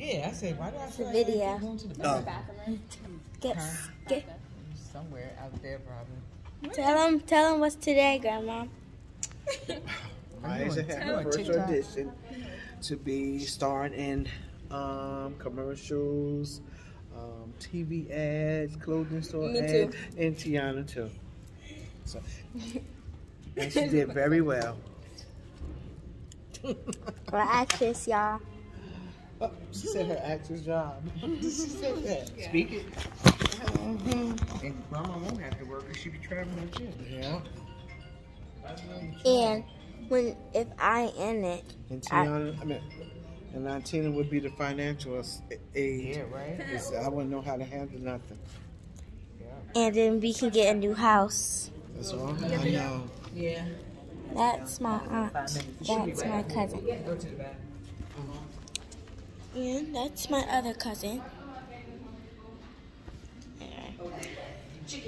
Yeah, I said, why did I The say I video. going to the Oh. bathroom? Get, Huh? get, Somewhere out there, probably. tell them, tell them what's today, Grandma. Why is it doing- first TikTok. audition to be starring in um, commercials, um, TV ads, clothing store Me ads, and Tiana too. So, and she did very well. We're actress, y'all. Oh, she said her actress job. she said that. Speak it. Mm-hmm. And Grandma won't have to work because she be traveling too. Yeah. And when if I in it, And Tiana, I, mean, and now Tina would be the financial as- aid. Yeah, right? 'Cause I wouldn't know how to handle nothing. and then we can get a new house. That's all I know. Yeah. That's my aunt. That's my cousin. Go to the bathroom. And that's my other cousin.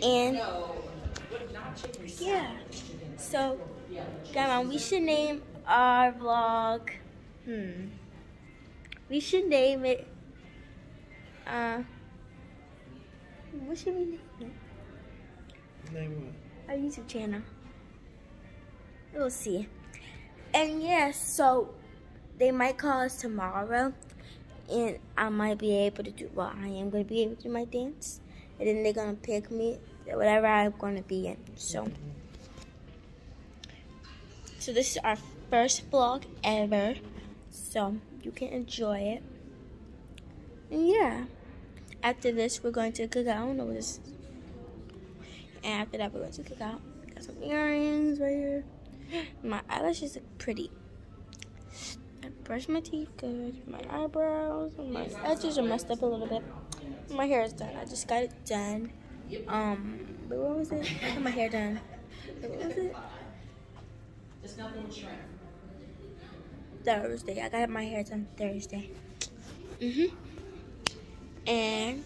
And yeah. So, Grandma, we should name our vlog. Hmm. We should name it. Uh. What should we name it? Name Our YouTube channel. We'll see. And yes, so they might call us tomorrow, and I might be able to do. Well, I am going to be able to do my dance, and then they're going to pick me whatever I'm going to be in. So, so this is our first vlog ever. So you can enjoy it. And yeah, after this, we're going to cook out. I don't know what this. Is. And after that, we're going to cook out. Got some earrings right here. My eyelashes look pretty. I brushed my teeth good. My eyebrows, my edges are messed up a little bit. My hair is done. I just got it done. Um, but what was it? I got my hair done. What was it? Thursday. I got my hair done Thursday. Mhm. And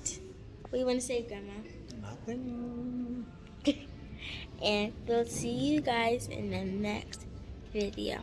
what do you want to say, Grandma? Nothing. and we'll see you guys in the next video.